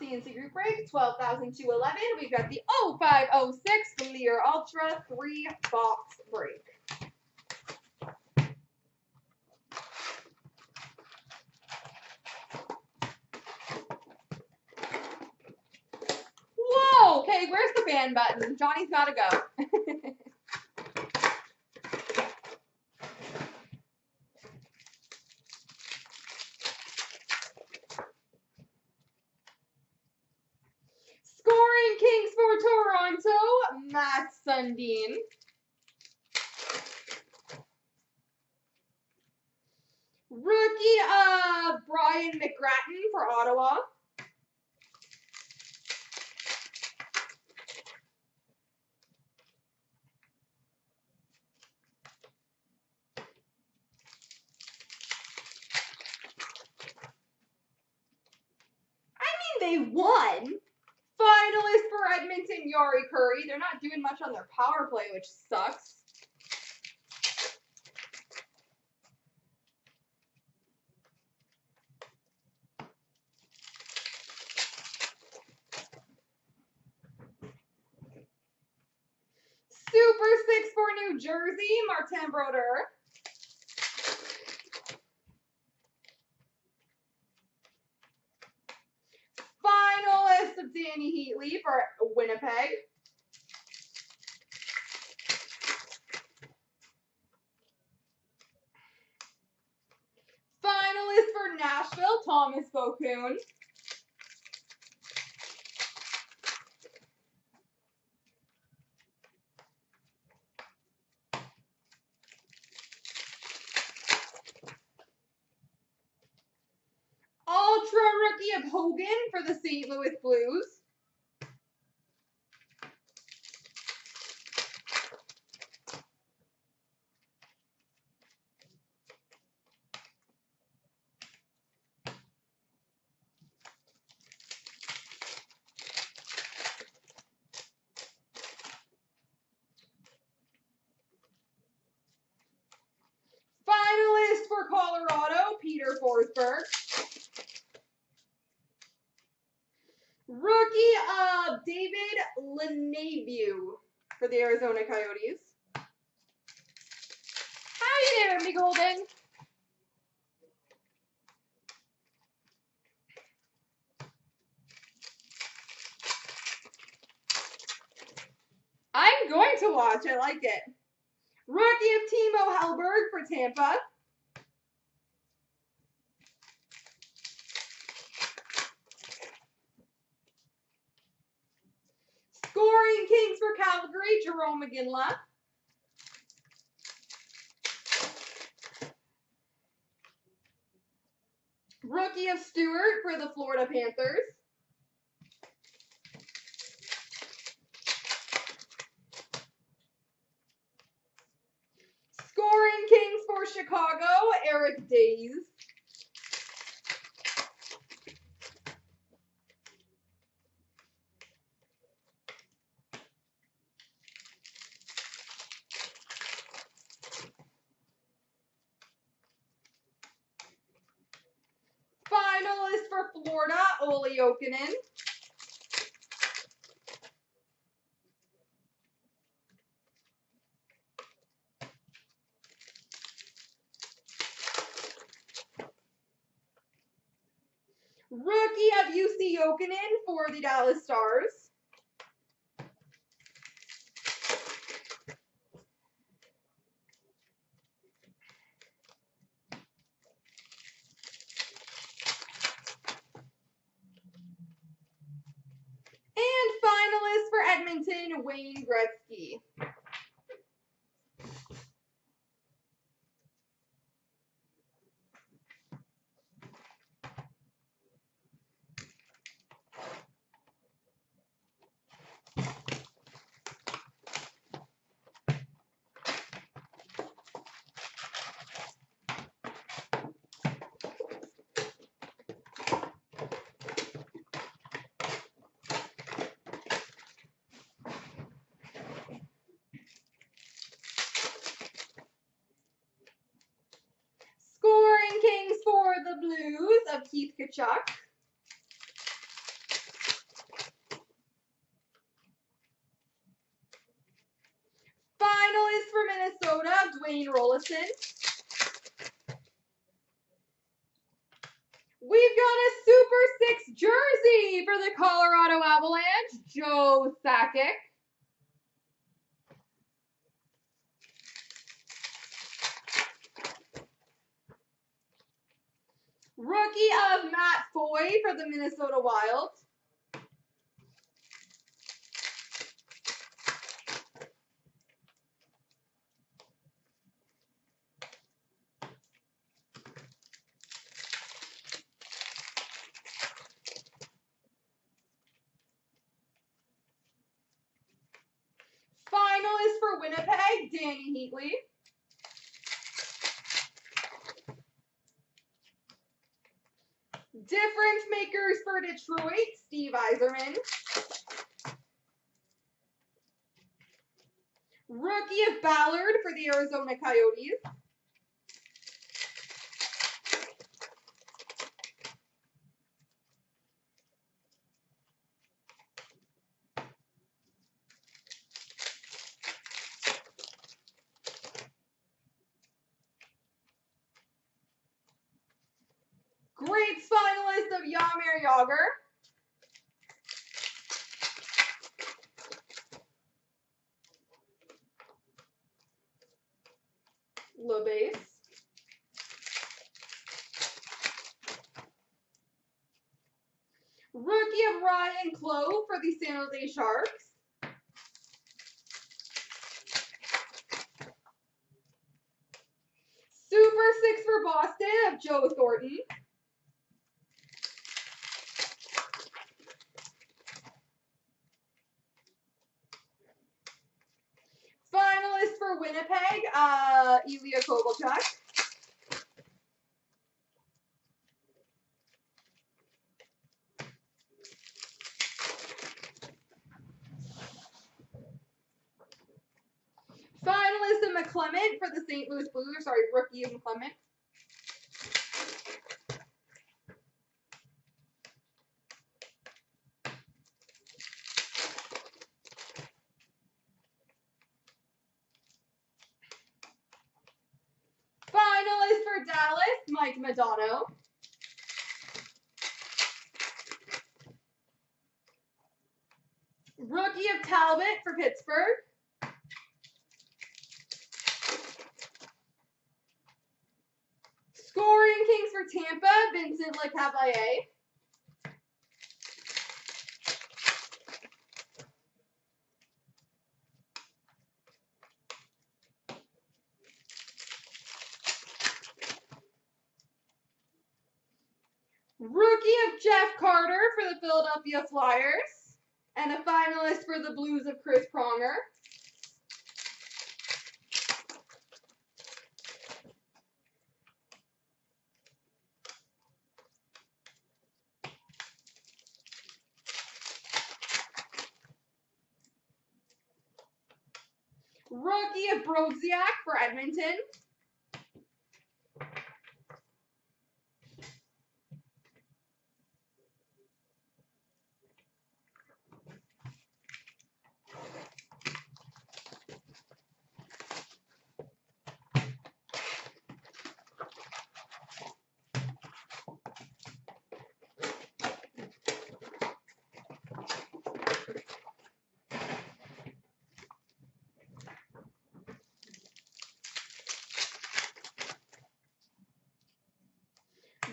CNC group break, 12,211. We've got the 0506 Fleer Ultra 3 box break. Whoa! Okay, where's the ban button? Johnny's gotta go. Scoring Kings for Toronto, Mats Sundin. Rookie of Brian McGrattan for Ottawa. I mean, they won. Finalist for Jari Kurri. They're not doing much on their power play, which sucks. Super Six for New Jersey, Martin Brodeur. Finalist of Dany Heatley for Winnipeg. Finalist for Nashville, Tomas Vokoun. Ultra rookie of Hogan for the St. Louis Blues. Finalist for Colorado, Peter Forsberg. Rookie of David LeNeveu for the Arizona Coyotes. How you doing, me golden? I'm going to watch. I like it. Rookie of Timo Helbling for Tampa. Scoring Kings for Calgary, Jarome Iginla. Rookie of Stewart for the Florida Panthers. Scoring Kings for Chicago, Eric Daze. Finalist for Florida, Olli Jokinen. Rookie of Jussi Jokinen for the Dallas Stars. And Edmonton, Wayne Gretzky. Keith Tkachuk. Finalist for Minnesota, Dwayne Roloson. We've got a Super 6 jersey for the Colorado Avalanche, Joe Sakic. Rookie of Matt Foy for the Minnesota Wild. Finalist for Winnipeg, Dany Heatley. Difference makers for Detroit, Steve Yzerman. Rookie of Ballard for the Arizona Coyotes. Great finalist of Jaromir Jagr. LeBase. Rookie of Ryane Clowe for the San Jose Sharks. Super Six for Boston of Joe Thornton. Finalist for Winnipeg, uh, Ilya Kovalchuk. McClement for the St. Louis Blues, sorry, rookie of McClement. Finalist for Dallas, Mike Modano. Rookie of Talbot for Pittsburgh. Scoring Kings for Tampa, Vincent Lecavalier. Rookie of Jeff Carter for the Philadelphia Flyers. And a finalist for the Blues of Chris Pronger. Rookie of Brodziak for Edmonton.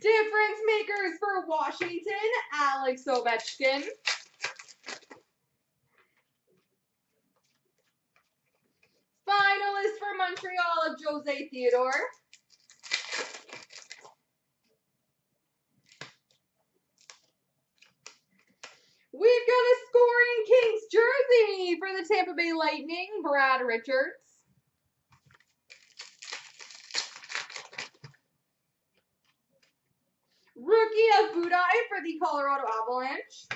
Difference makers for Washington, Alex Ovechkin. Finalist for Montreal of Jose Theodore. We've got a scoring Kings jersey for the Tampa Bay Lightning, Brad Richards. Rookie of Budaj the Colorado Avalanche.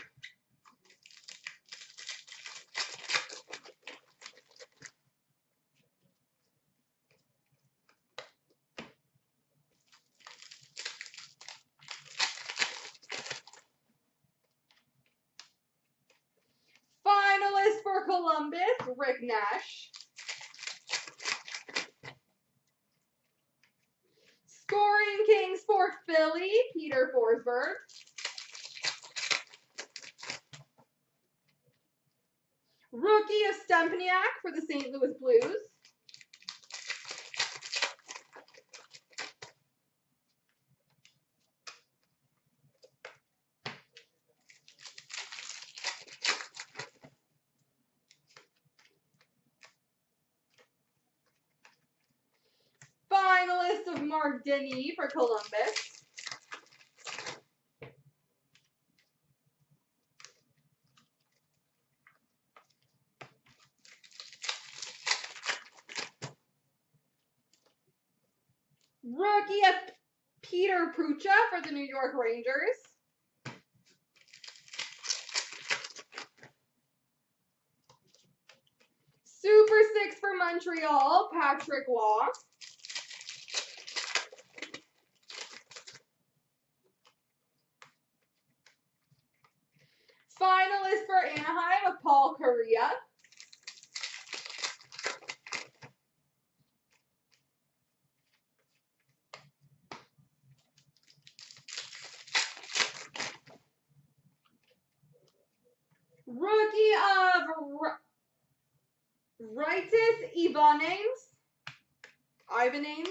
Finalist for Columbus, Rick Nash. Scoring Kings for Philly, Peter Forsberg. Rookie of Stempniak for the St. Louis Blues. Finalist of Marc Denis for Columbus. Rookie of Peter Prucha for the New York Rangers. Super Six for Montreal, Patrick Roy. Finalist for Anaheim of Paul Kariya. Rookie of R- Raitis Ivanans. Ivanans.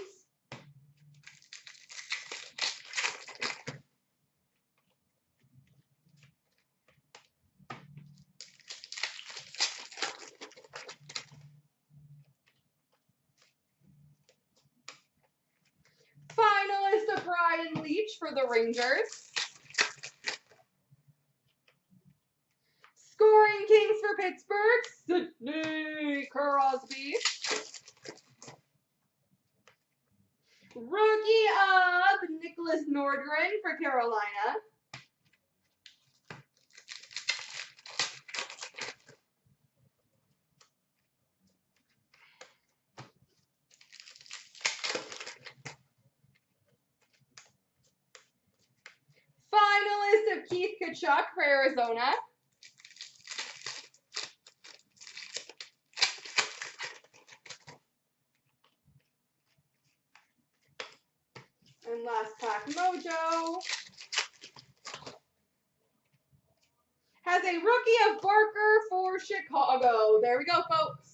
Finalist of Brian Leetch for the Rangers. Scoring Kings for Pittsburgh, Sidney Crosby. Rookie of Niklas Nordgren for Carolina. Finalist of Keith Tkachuk for Arizona. And last mojo. Has a rookie of Barker for Chicago. There we go, folks.